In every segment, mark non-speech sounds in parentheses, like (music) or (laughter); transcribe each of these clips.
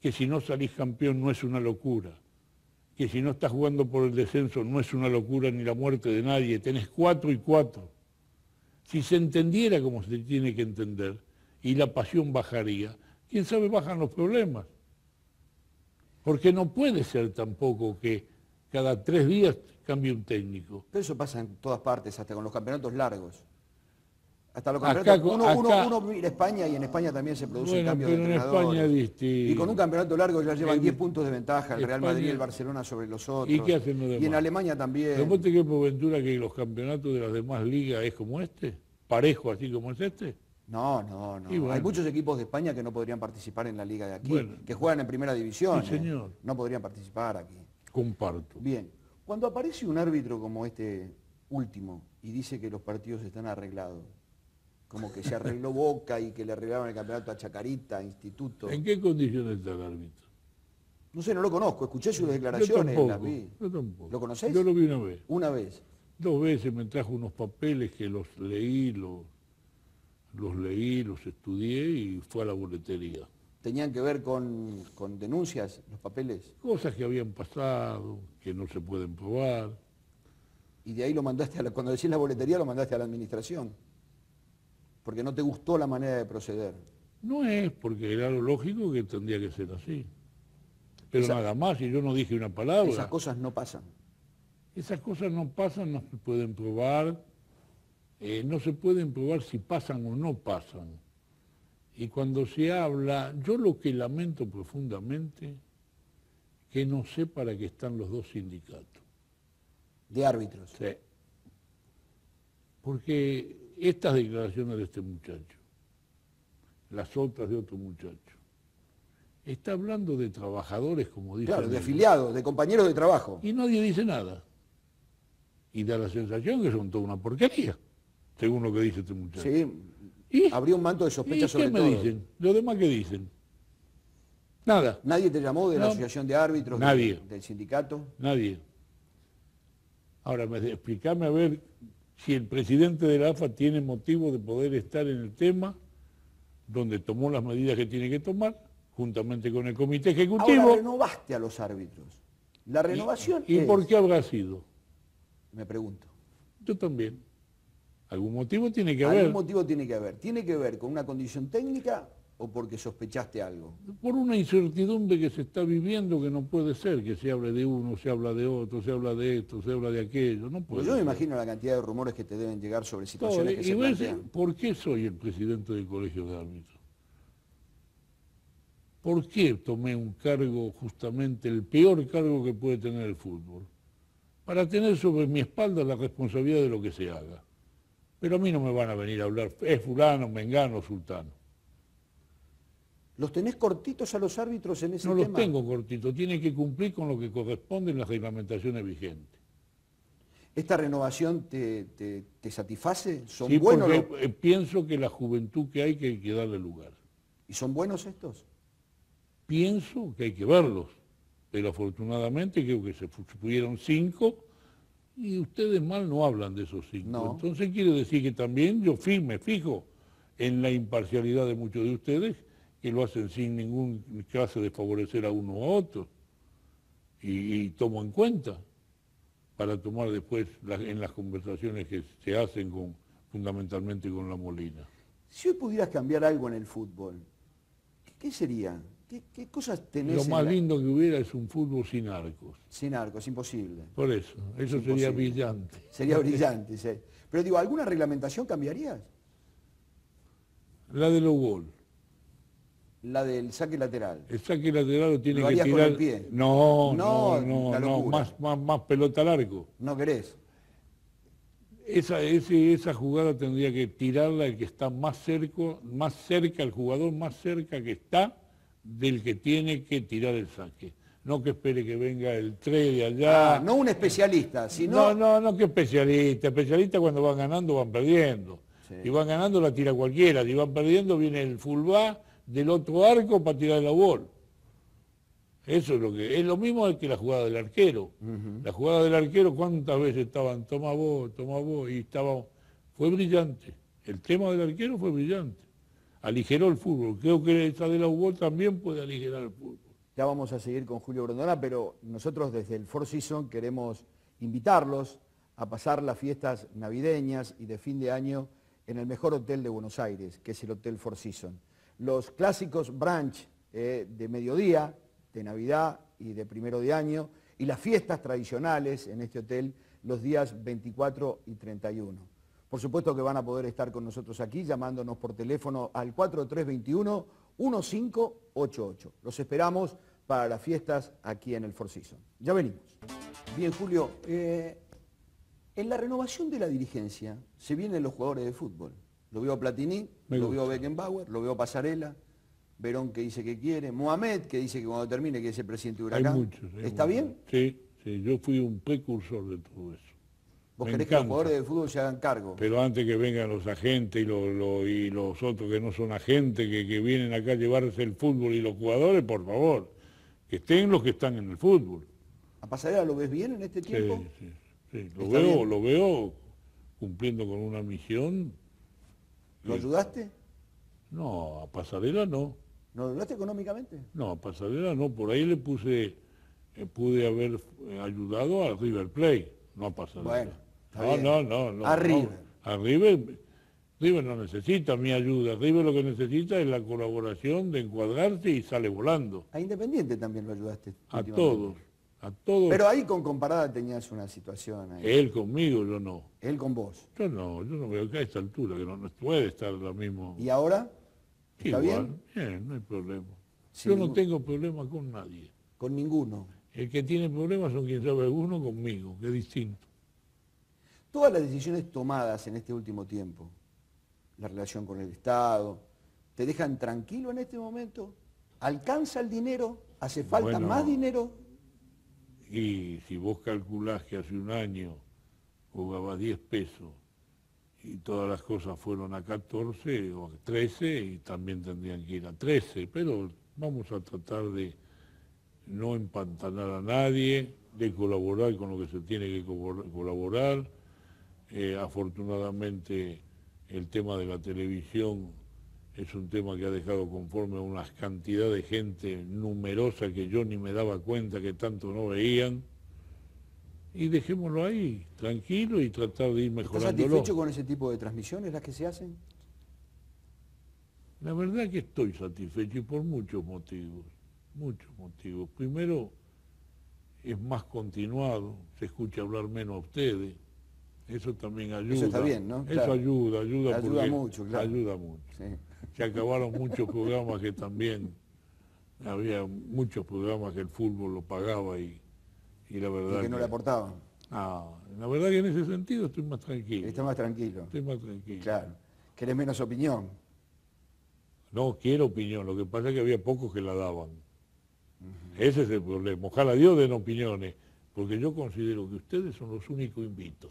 que si no salís campeón no es una locura, que si no estás jugando por el descenso no es una locura ni la muerte de nadie, tenés cuatro y cuatro. Si se entendiera como se tiene que entender y la pasión bajaría, quién sabe bajan los problemas. Porque no puede ser tampoco que cada tres días cambie un técnico. Pero eso pasa en todas partes, hasta con los campeonatos largos. Hasta los campeonatos. uno, mira España y en España también se produce un cambio de entrenadores. y con un campeonato largo ya llevan 10 puntos de ventaja el Real Madrid y el Barcelona sobre los otros. ¿Y qué hacen los demás? Y en Alemania también. ¿Pero vos te crees por ventura que los campeonatos de las demás ligas es como este? ¿Parejo así como es este? No, no, no. Hay muchos equipos de España que no podrían participar en la liga de aquí, que juegan en primera división. Sí, ¿eh? señor. No podrían participar aquí. Comparto. Bien. Cuando aparece un árbitro como este último y dice que los partidos están arreglados, como que se arregló Boca y que le arreglaron el campeonato a Chacarita, Instituto. ¿En qué condiciones está el árbitro? No sé, no lo conozco. Escuché sus declaraciones. Yo tampoco, Yo tampoco. ¿Lo conocés? Yo lo vi una vez. Una vez. Dos veces me trajo unos papeles que los leí, los, los leí, los estudié y fue a la boletería. ¿Tenían que ver con, denuncias, los papeles? Cosas que habían pasado, que no se pueden probar. Y de ahí lo mandaste, a la, cuando decís la boletería, lo mandaste a la administración. Porque no te gustó la manera de proceder. No es, porque era lo lógico que tendría que ser así. Pero nada más, y yo no dije una palabra. Esas cosas no pasan. Esas cosas no pasan, no se pueden probar. Eh, no se pueden probar si pasan o no pasan. Y cuando se habla, yo lo que lamento profundamente, que no sé para qué están los dos sindicatos. De árbitros. Sí. Porque estas declaraciones de este muchacho, las otras de otro muchacho, está hablando de trabajadores, como dice. Claro, de afiliados, de compañeros de trabajo. Y nadie dice nada. Y da la sensación que son toda una porquería, según lo que dice este muchacho. Sí, ¿Y? Habría un manto de sospecha sobre qué me dicen? ¿Los demás qué dicen? Nada. ¿Nadie te llamó de la asociación de árbitros? Nadie. del sindicato? Nadie. Ahora, explícame a ver si el presidente de la AFA tiene motivo de poder estar en el tema donde tomó las medidas que tiene que tomar, juntamente con el comité ejecutivo. Ahora renovaste a los árbitros. La renovación ¿Y, y por qué habrá sido? Me pregunto. Yo también. Algún motivo tiene que haber. Algún motivo tiene que haber. ¿Tiene que ver con una condición técnica o porque sospechaste algo? Por una incertidumbre que se está viviendo que no puede ser, que se hable de uno, se habla de otro, se habla de esto, se habla de aquello. No puede yo me imagino la cantidad de rumores que te deben llegar sobre situaciones que se plantean. ¿Por qué soy el presidente del Colegio de Árbitros? ¿Por qué tomé un cargo, justamente el peor cargo que puede tener el fútbol? Para tener sobre mi espalda la responsabilidad de lo que se haga. Pero a mí no me van a venir a hablar, es fulano, mengano, sultano. ¿Los tenés cortitos a los árbitros en ese tema? No los tengo cortitos, tienen que cumplir con lo que corresponde en las reglamentaciones vigentes. ¿Esta renovación te, satisface? ¿Son sí, buenos porque eh, pienso que la juventud que hay que hay que darle lugar. ¿Y son buenos estos? Pienso que hay que verlos, pero afortunadamente creo que se pudieron cinco y ustedes mal no hablan de esos cinco. Entonces quiere decir que también yo me fijo en la imparcialidad de muchos de ustedes que lo hacen sin ningún clase de favorecer a uno u otro. Y, tomo en cuenta para tomar después en las conversaciones que se hacen con, fundamentalmente con la Molina. Si hoy pudieras cambiar algo en el fútbol, ¿qué sería? ¿Qué, cosas tenés? Lo más lindo que hubiera es un fútbol sin arcos. Sin arcos, imposible. Por eso, eso sería brillante. Sería (laughs) brillante, sí. Pero digo, ¿alguna reglamentación cambiarías? La de los gol. La del saque lateral. El saque lateral lo tiene que tirar. No, no, no, no, más, más, pelota al arco. ¿No querés? Esa, esa jugada tendría que tirarla el que está más cerca, más cerca, el jugador más cerca que está del que tiene que tirar el saque. No que espere que venga el 3 de allá. Ah, no un especialista, sino... No, no, no que especialista. Especialista cuando van ganando van perdiendo. Y van ganando la tira cualquiera. Si van perdiendo viene el fullback del otro arco para tirar la bola. Eso es lo que... Es lo mismo que la jugada del arquero. La jugada del arquero, ¿cuántas veces estaban? Toma vos, toma vos. Y estaba... Fue brillante. El tema del arquero fue brillante aligeró el fútbol. Creo que esa de la UBO también puede aligerar el fútbol. Ya vamos a seguir con Julio Brondona, pero nosotros desde el Four Seasons queremos invitarlos a pasar las fiestas navideñas y de fin de año en el mejor hotel de Buenos Aires, que es el Hotel Four Seasons. Los clásicos brunch eh, de mediodía, de Navidad y de primero de año, y las fiestas tradicionales en este hotel los días 24 y 31. Por supuesto que van a poder estar con nosotros aquí llamándonos por teléfono al 4321-1588. Los esperamos para las fiestas aquí en el Four. Ya venimos. Bien, Julio, eh, en la renovación de la dirigencia se vienen los jugadores de fútbol. Lo veo a Platini, lo veo a Beckenbauer, lo veo a Pasarela, Verón que dice que quiere, Mohamed que dice que cuando termine que es el presidente de Huracán. Hay muchos, ¿Está bien? Sí, sí, yo fui un precursor de todo eso. ¿Vos querés que los jugadores de fútbol se hagan cargo? Pero antes que vengan los agentes y los, y los otros que no son agentes, que, vienen acá a llevarse el fútbol y los jugadores, por favor, que estén los que están en el fútbol. ¿A Pasarela lo ves bien en este tiempo? Sí, sí, sí. Lo, veo, lo veo cumpliendo con una misión. ¿Lo ayudaste? No, a Pasarela no. ¿No lo hablaste económicamente? No, a Pasarela no, por ahí le puse, eh, pude haber eh, ayudado a River Play, no a Pasarela. Bueno, no, no, no, A River. a River, River no necesita mi ayuda, River lo que necesita es la colaboración de encuadrarse y sale volando. A Independiente también lo ayudaste. A todos, a todos. Pero ahí con comparada tenías una situación. Ahí. Él conmigo, yo no. Él con vos. Yo no, yo no veo que a esta altura, que no, no puede estar lo mismo. ¿Y ahora? ¿Está bien? Bien, no hay problema. Yo no tengo problema con nadie. Con ninguno. El que tiene problemas son quien sabe uno conmigo, que es distinto. Todas las decisiones tomadas en este último tiempo, la relación con el Estado, ¿te dejan tranquilo en este momento? ¿Alcanza el dinero? ¿Hace falta más dinero? Y si vos calculás que hace un año jugaba 10 pesos y todas las cosas fueron a 14 o a 13 y también tendrían que ir a 13, pero vamos a tratar de no empantanar a nadie, de colaborar con lo que se tiene que colaborar. Eh, afortunadamente el tema de la televisión es un tema que ha dejado conforme a una cantidad de gente numerosa que yo ni me daba cuenta que tanto no veían y dejémoslo ahí, tranquilo y tratar de ir mejorando. ¿Estás satisfecho con ese tipo de transmisiones las que se hacen? La verdad que estoy satisfecho y por muchos motivos, muchos motivos. Primero, es más continuado, se escucha hablar menos a ustedes, eso también ayuda. Eso está bien, ¿no? Eso ayuda, ayuda, ayuda mucho, claro. Ayuda mucho. Se acabaron muchos programas que también, había muchos programas que el fútbol lo pagaba y y la verdad... que no le aportaban. Ah, la verdad que en ese sentido estoy más tranquilo. Estoy más tranquilo. Estoy más tranquilo. Claro. ¿Querés menos opinión? No, quiero opinión. Lo que pasa es que había pocos que la daban. Ese es el problema. Ojalá Dios den opiniones, porque yo considero que ustedes son los únicos invitos.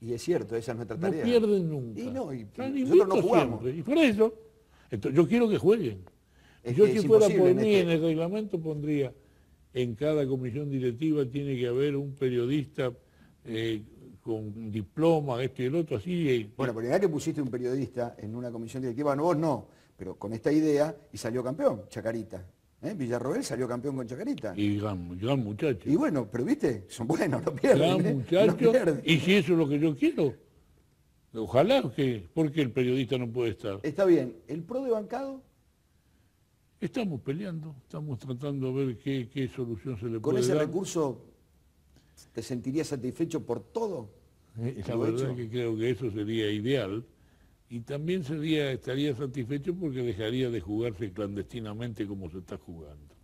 Y es cierto, esa es nuestra tarea. No pierden nunca. Y no, y nosotros no jugamos. Y por eso, yo quiero que jueguen. yo si fuera por mí en, este el reglamento pondría en cada comisión directiva tiene que haber un periodista eh, con diploma, esto y el otro, así. Eh, bueno, pero ya que pusiste un periodista en una comisión directiva, no vos no, pero con esta idea y salió campeón, Chacarita. ¿Eh? Villarroel salió campeón con Chacarita. Y gran, gran, muchacho. Y bueno, pero viste, son buenos, no pierden. Gran muchacho. y si eso es lo que yo quiero, ojalá que, porque el periodista no puede estar. Está bien, ¿el pro de bancado? Estamos peleando, estamos tratando de ver qué, solución se le puede dar. ¿Con ese recurso te sentirías satisfecho por todo? Eh, la verdad que creo que eso sería ideal y también sería, estaría satisfecho porque dejaría de jugarse clandestinamente como se está jugando.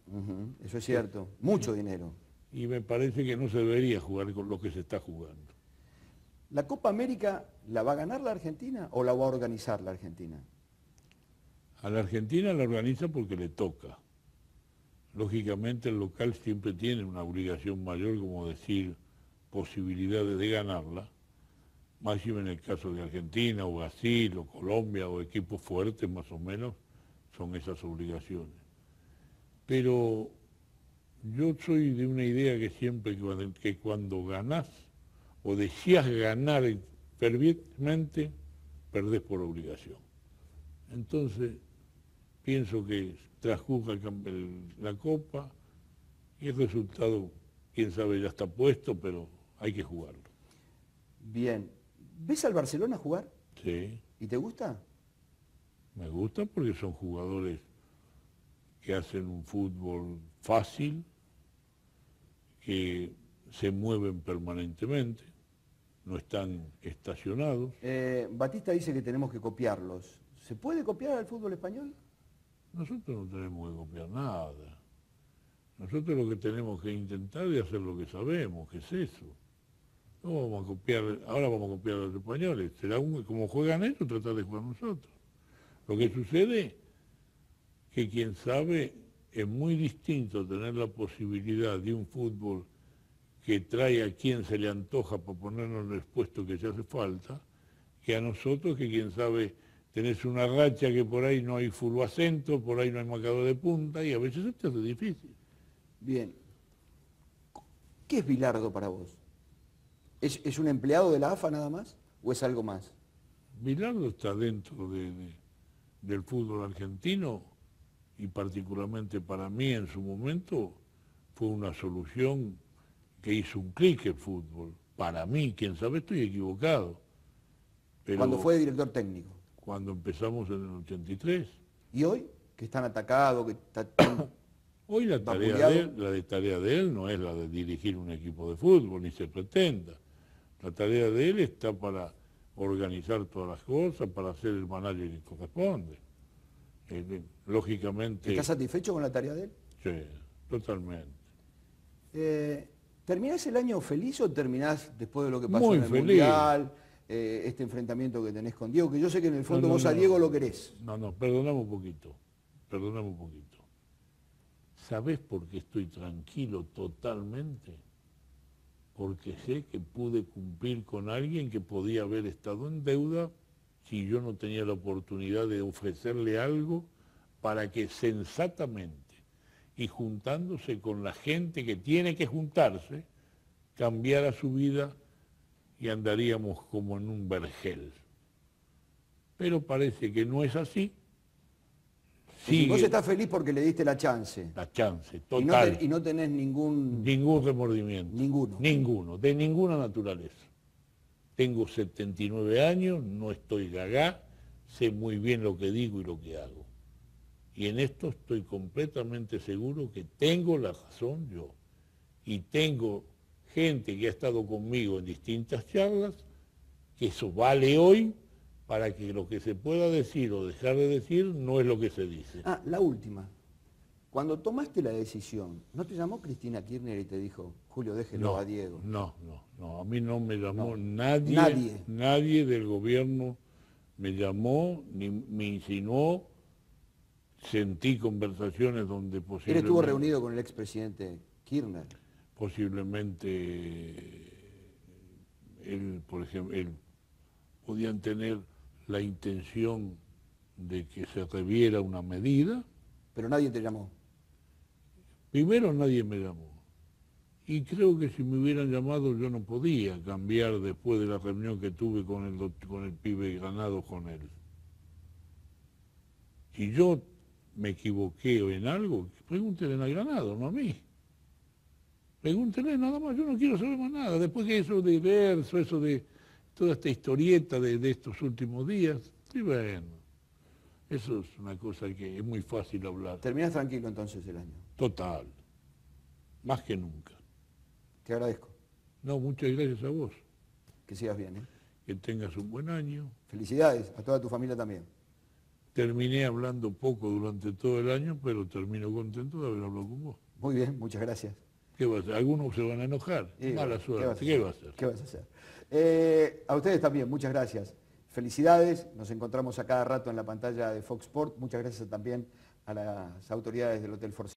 Eso es cierto, mucho dinero. Y me parece que no se debería jugar con lo que se está jugando. ¿La Copa América la va a ganar la Argentina o la va a organizar la Argentina? A la Argentina la organiza porque le toca. Lógicamente el local siempre tiene una obligación mayor, como decir, posibilidades de ganarla, máximo en el caso de Argentina o Brasil o Colombia o equipos fuertes más o menos, son esas obligaciones. Pero yo soy de una idea que siempre que cuando ganás o decías ganar fervientemente, perdés por obligación. Entonces, pienso que transcurra la Copa, Y el resultado, quién sabe, ya está puesto, pero hay que jugarlo. Bien. ¿Ves al Barcelona jugar? Sí. ¿Y te gusta? Me gusta porque son jugadores que hacen un fútbol fácil, que se mueven permanentemente, no están estacionados. Eh, Batista dice que tenemos que copiarlos. ¿Se puede copiar al fútbol español? Nosotros no tenemos que copiar nada. Nosotros lo que tenemos que intentar es hacer lo que sabemos, que es eso. No vamos a copiar, ahora vamos a copiar a los españoles. Será como juegan ellos, tratar de jugar nosotros. Lo que sucede que quien sabe es muy distinto tener la posibilidad de un fútbol que trae a quien se le antoja para ponernos en el puesto que se hace falta, que a nosotros que quien sabe tenés una racha que por ahí no hay acento, por ahí no hay marcador de punta y a veces esto es difícil. Bien. ¿Qué es Bilardo para vos? ¿Es, un empleado de la AFA nada más o es algo más? Bilardo está dentro del fútbol argentino y particularmente para mí en su momento fue una solución que hizo un clic el fútbol. Para mí, quién sabe, estoy equivocado. cuando fue director técnico. Cuando empezamos en el 83. ¿Y hoy? Que están atacados, que está... (coughs) Hoy la tarea, de él, la de tarea de él no es la de dirigir un equipo de fútbol, ni se pretenda. La tarea de él está para organizar todas las cosas, para hacer el manager que corresponde. Eh, lógicamente... ¿Estás satisfecho con la tarea de él? Sí, totalmente. Eh, ¿Terminás el año feliz o terminás después de lo que pasó en el Mundial, eh, este enfrentamiento que tenés con Diego? Que yo sé que en el fondo vos a Diego lo querés. No, no, perdoname un poquito, perdoname un poquito. ¿Sabés por qué estoy tranquilo totalmente? Porque sé que pude cumplir con alguien que podía haber estado en deuda si yo no tenía la oportunidad de ofrecerle algo para que sensatamente y juntándose con la gente que tiene que juntarse, cambiara su vida y andaríamos como en un vergel. Pero parece que no es así Sí. Vos estás feliz porque le diste la chance. La chance, total. Y no, tenés ningún... Ningún remordimiento. Ninguno. Ninguno, de ninguna naturaleza. Tengo 79 años, no estoy gagá, sé muy bien lo que digo y lo que hago. Y en esto estoy completamente seguro que tengo la razón yo. Y tengo gente que ha estado conmigo en distintas charlas, que eso vale hoy para que lo que se pueda decir o dejar de decir no es lo que se dice. Ah, la última. Cuando tomaste la decisión, ¿no te llamó Cristina Kirchner y te dijo, Julio, déjelo a Diego? No, no, no, a mí no me llamó nadie, nadie, nadie del gobierno me llamó, ni me insinuó, sentí conversaciones donde posiblemente... ¿Él estuvo reunido con el expresidente Kirchner? Posiblemente él, por ejemplo, él podían tener la intención de que se reviera una medida. Pero nadie te llamó. Primero nadie me llamó. Y creo que si me hubieran llamado yo no podía cambiar después de la reunión que tuve con el, con el pibe ganado con él. Si yo me equivoqué en algo, pregúntele al ganado, no a mí. Pregúntele nada más, yo no quiero saber más nada. Después que eso de verso, eso de toda esta historieta de, estos últimos días. Y bueno, eso es una cosa que es muy fácil hablar. ¿Terminas tranquilo entonces el año? Total, más que nunca. Te agradezco. No, muchas gracias a vos. Que sigas bien, ¿eh? Que tengas un buen año. Felicidades, a toda tu familia también. Terminé hablando poco durante todo el año, pero termino contento de haber hablado con vos. Muy bien, muchas gracias. ¿Qué va a hacer? Algunos se van a enojar. Mala suerte. ¿Qué, va a hacer? ¿Qué vas a hacer? Eh, a ustedes también, muchas gracias. Felicidades, nos encontramos a cada rato en la pantalla de Fox Sport. Muchas gracias también a las autoridades del Hotel Force.